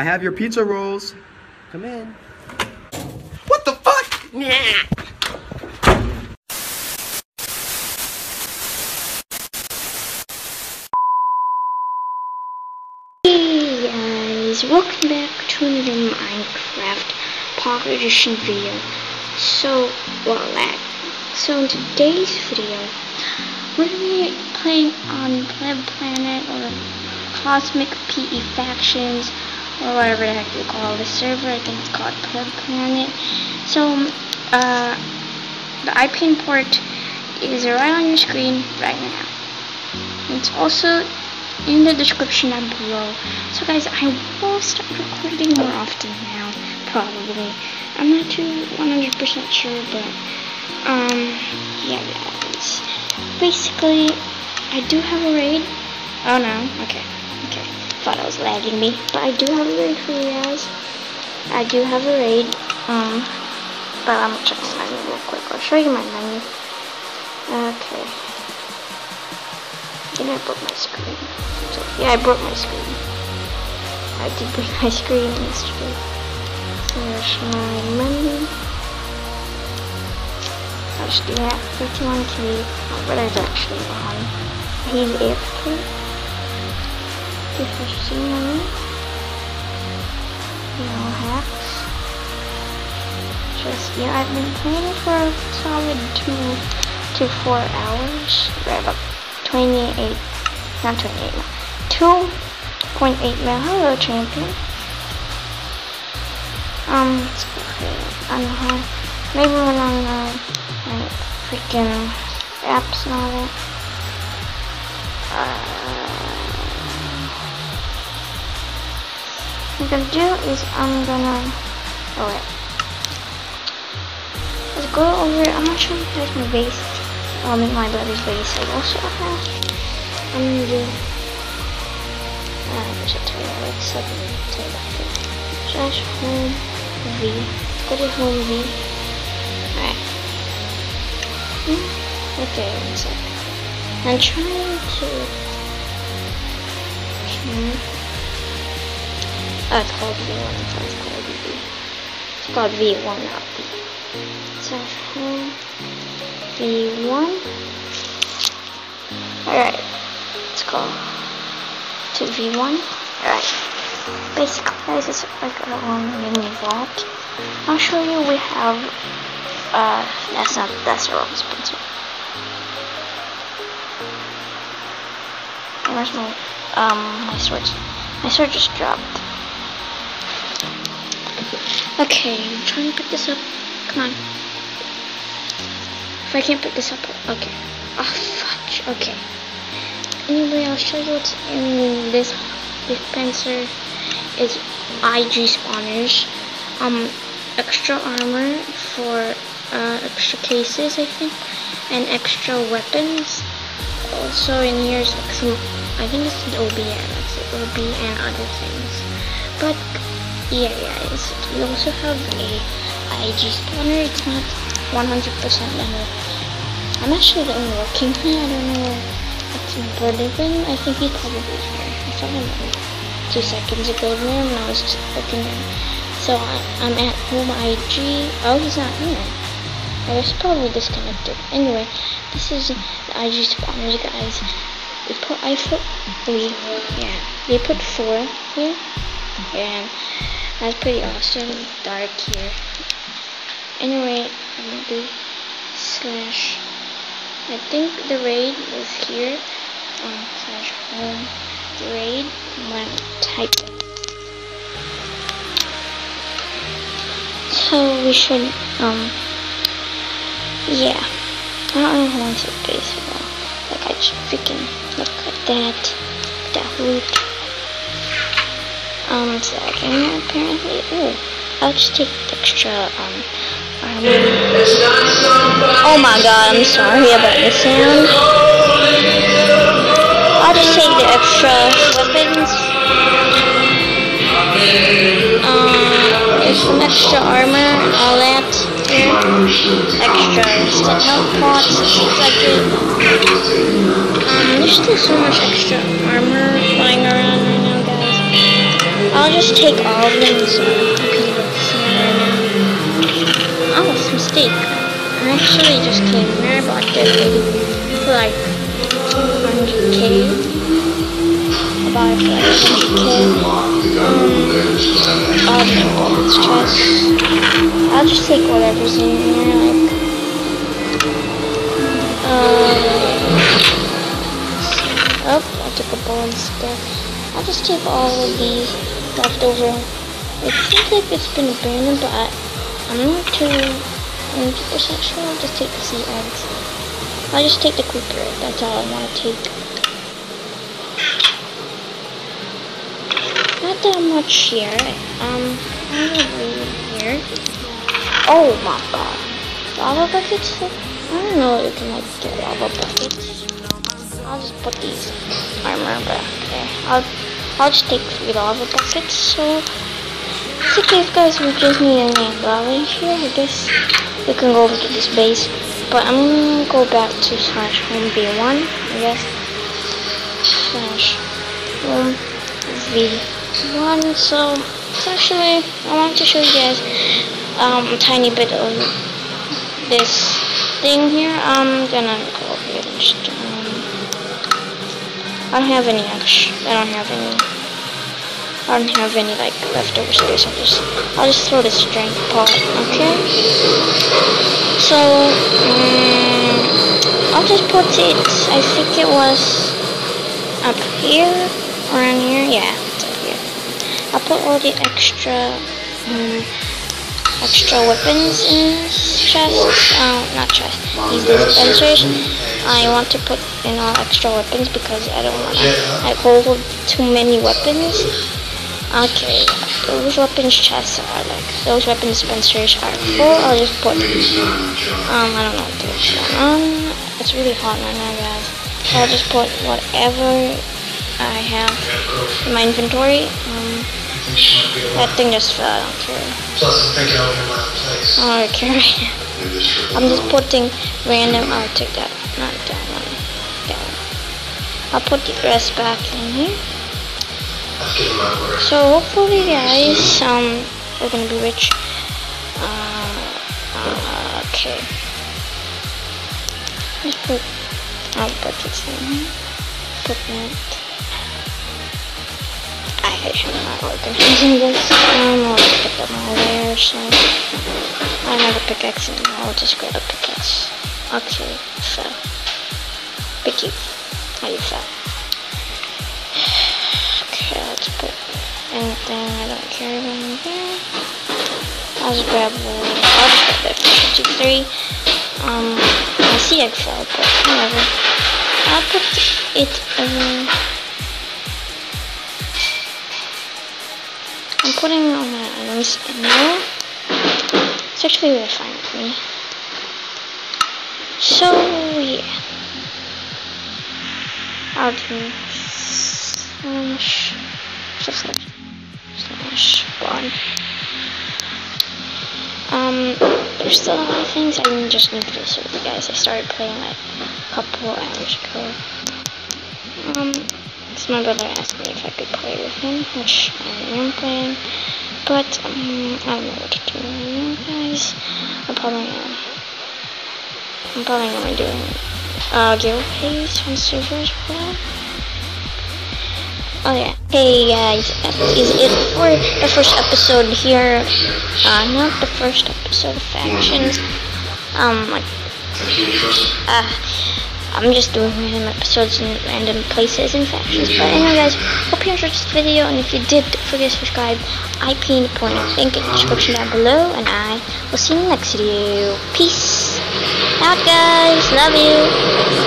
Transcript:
I have your pizza rolls. Come in. What the fuck? Hey guys, welcome back to another Minecraft Pocket Edition video. So, well, that. So in today's video, we're gonna be playing on Pleb Planet or Cosmic PE Factions or whatever the heck you call the server. I think it's called Pleb Planet. So, uh, the IP port is right on your screen right now. It's also in the description down below. So guys, I will start recording more often now, probably. I'm not too 100% sure, but, um, yeah guys. Basically, I do have a raid. Oh no, okay. Thought I was lagging me, but I do have a raid for you guys. I do have a raid, um, but I'm gonna check my menu real quick. I'll show you my menu. Okay. Think I broke my screen. So, yeah, I broke my screen. I did break my screen yesterday. There's my menu. I'll just do that. 51k. My brother's actually on. He's AFK. Different menu. No hacks. Just, yeah, I've been playing for a solid two to four hours. Right about 28, not 28, no, 2.8 mil. Hello, champion. Um. I don't know. Maybe when I'm uh, like, freaking apps and all that. Uh, I'm gonna do is I'm gonna. Oh wait. Let's go over. I'm not sure if there's my base um, in my brother's base. I also have. I'm gonna do. Uh, there's a tail. Let's suddenly take that thing. Slash home V. Go to home V. Alright. Hmm. Okay, one sec. I'm trying to. Hmm. Oh, it's called V1. I it's called V. It's called V1, not V. Slash home. V1. Alright, let's go to V1. Alright, basically guys, it's like a long mini vault. I'll show you we have, uh, that's not, that's our own sponsor. Where's my, um, my sword? My sword just dropped. Okay, I'm trying to pick this up. Come on. If I can't pick this up, okay. Oh, fudge. Okay. Anyway, I'll show you what's in this dispenser. It's IG spawners, um, extra armor for uh, extra cases, I think, and extra weapons. Also, in here is like some, I think it's is OB, yeah, that's it, OB and other things. But yeah, guys, we also have a IG spawner. It's not 100% done. I'm actually the only working here. I don't know what's brother been. I think he's probably here. I saw him like two seconds ago there and I was just looking at So I, I'm at home IG. Oh, he's not here. I was probably disconnected. Anyway, this is the IG spawners, guys. We put, I put, we, yeah, they put four here. And that's pretty awesome. Dark here. Anyway, I'm gonna do slash. I think the raid is here. Um, slash home raid. I'm gonna type it. So we should, um, yeah. I don't know who wants it base at all. Like I just freaking look at that. That loot. Um, one second, apparently. Ooh, I'll just take the extra, um, armor. Oh my god, I'm sorry about the sound. I'll just take the extra weapons. Um, there's some extra armor, all that here. Extra instant health pots, things like it. Um, there's still so much extra armor flying around. I'll just take all of them. Oh, it's a mistake. I actually just came here, bought this for like 200k. I bought it for like 100k. Um, all the components chest. I'll just take whatever's in here, like, uh, oh, I took a bow instead. Just take all of these leftover. It seems like it's been abandoned, but I, I'm not too 100% sure. I'll just take the sea eggs. I'll just take the creeper. That's all I want to take. Not that much here. Um, probably here. Oh my god. Lava buckets? I don't know if you can like get lava buckets. I'll just put these armor back there. I'll I'll just take three lava buckets. So in case guys we just need any lava here, I guess we can go over to this base. But I'm gonna go back to slash home v1, I guess. Slash home v1. So actually I want to show you guys um a tiny bit of this thing here. I'm gonna go over here and just um, I don't have any extra. I don't have any. I don't have any like leftover space. I'll just I'll just throw this drink pot. Okay. So um, I'll just put it. I think it was up here around here. Yeah, it's up here. I'll put all the extra. Um, extra weapons in this chest. Um, not chest. These dispensers. I want to put in all extra weapons because I don't want to hold too many weapons. Okay, those weapons chests are like those weapon dispensers are full. I'll just put um I don't know what's going on. It's really hot right now, guys. So I'll just put whatever I have in my inventory. Um, that thing just fell. I don't care. Plus, I'm thinking over my place. I don't care. I'm just putting random. I'll take that. Not that one. That one. I'll put the rest back in here. So hopefully, guys, um, we're gonna be rich. Uh, uh, okay. Let's put. I'll put this in. Put that. I am not organizing this. Um, I'll just put them all there. So I don't have a pickaxe and I'll just grab a pickaxe. Okay, so picky. How you fell? Anything I don't care about in here. I'll just grab the, I'll just grab that fish three. Um, I see egg fell, but whatever. I'll put it in, I'm putting all my items in there. It's actually really fine with me. So, yeah. I'll do slash, slash, slash Um, there's still a lot of things I just need to do with you guys. I started playing like a couple hours ago. Um, so my brother asked me if I could play with him, which I am playing. But um, I don't know what to do right now, guys. I'm probably gonna, I'm probably gonna doing uh, giveaways on servers for that. Oh yeah. Hey guys, is it for the first episode here. Uh, not the first episode of Factions. Um, like, uh, I'm just doing random episodes in random places and factions. But anyway guys, hope you enjoyed this video, and if you did, don't forget to subscribe. I pinned the point link in the description down below, and I will see you in the next video. Peace out guys, love you.